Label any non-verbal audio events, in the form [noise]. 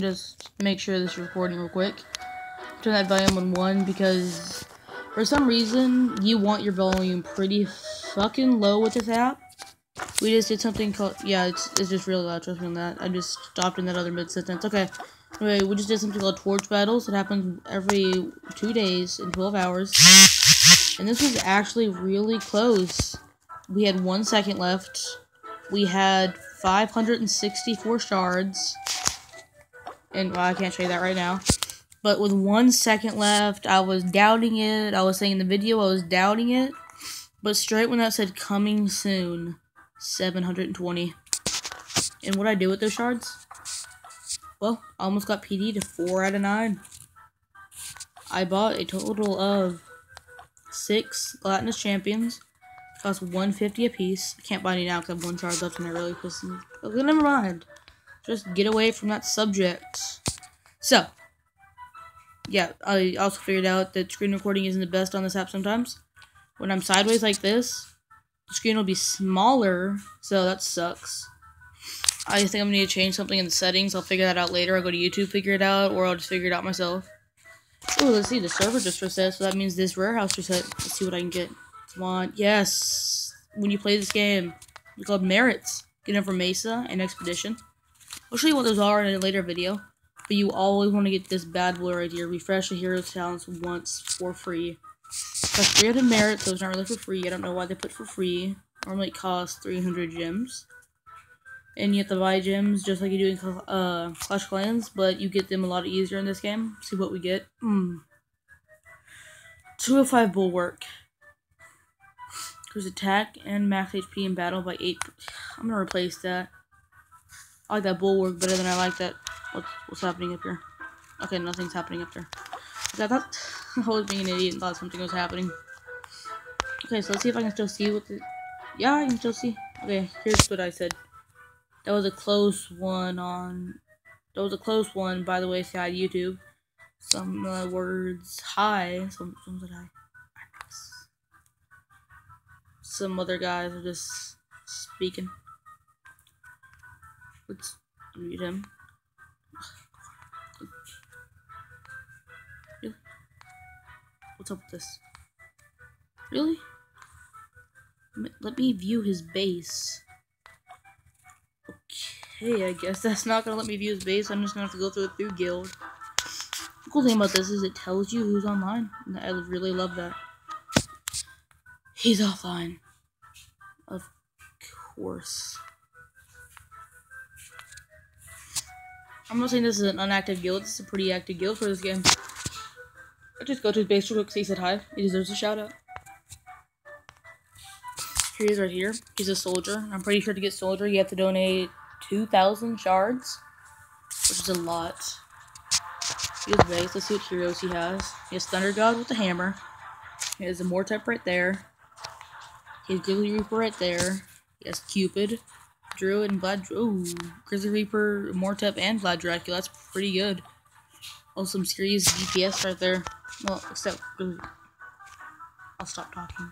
just make sure this is recording real quick. Turn that volume on 1 because for some reason you want your volume pretty fucking low with this app. We just did something called, yeah, it's, it's just really loud, trust me on that. I just stopped in that other mid-sentence. Okay, anyway, we just did something called Torch Battles. It happens every two days in 12 hours. And this was actually really close. We had one second left. We had 564 shards. And well, I can't show you that right now. But with one second left, I was doubting it. I was saying in the video I was doubting it. But straight when that said coming soon, 720. And what I do with those shards? Well, I almost got PD to 4 out of 9. I bought a total of 6 Gelatinous Champions. Cost 150 a piece. I can't buy any now because I have one shard left and I really pissed me. Okay, oh, never mind. Just get away from that subject. So, yeah, I also figured out that screen recording isn't the best on this app sometimes. When I'm sideways like this, the screen will be smaller, so that sucks. I just think I'm gonna need to change something in the settings. I'll figure that out later. I'll go to YouTube, figure it out, or I'll just figure it out myself. Oh, let's see. The server just reset, so that means this rare house reset. Let's see what I can get. Come on. Yes. When you play this game, it's called Merits. Get them from Mesa and Expedition. I'll show you what those are in a later video. But you always want to get this bad boy right here. Refresh the hero's talents once for free. Costs 300 merits, so it's not really for free. I don't know why they put for free. Normally it costs 300 gems. And you have to buy gems just like you do in uh, Clash Clans, but you get them a lot easier in this game. See what we get. Hmm. 205 Bulwark. Increase attack and max HP in battle by 8. I'm gonna replace that. I like that Bulwark better than I like that. What's, what's happening up here? Okay, nothing's happening up there. I thought [laughs] I was being an idiot and thought something was happening. Okay, so let's see if I can still see what the... Yeah, I can still see. Okay, here's what I said. That was a close one on... That was a close one, by the way, to YouTube. Some uh, words, hi. Some, some said hi. Some other guys are just speaking. Let's read him. What's up with this? Really? Let me view his base. Okay, I guess that's not gonna let me view his base. I'm just gonna have to go through it through guild. The cool thing about this is it tells you who's online. And I really love that. He's offline. Of course. I'm not saying this is an unactive guild. This is a pretty active guild for this game. I just go to his base real quick he said hi. He deserves a shout out. Here he is right here. He's a soldier. I'm pretty sure to get soldier you have to donate 2,000 shards, which is a lot. He has base. Let's see what heroes he has. He has Thunder God with the hammer. He has a Mortep right there. He has Grizzly Reaper right there. He has Cupid, Druid, and Vlad. Ooh, Grizzly Reaper, Mortep, and Vlad Dracula. That's pretty good. Oh, some serious DPS right there. Well, except, I'll stop talking.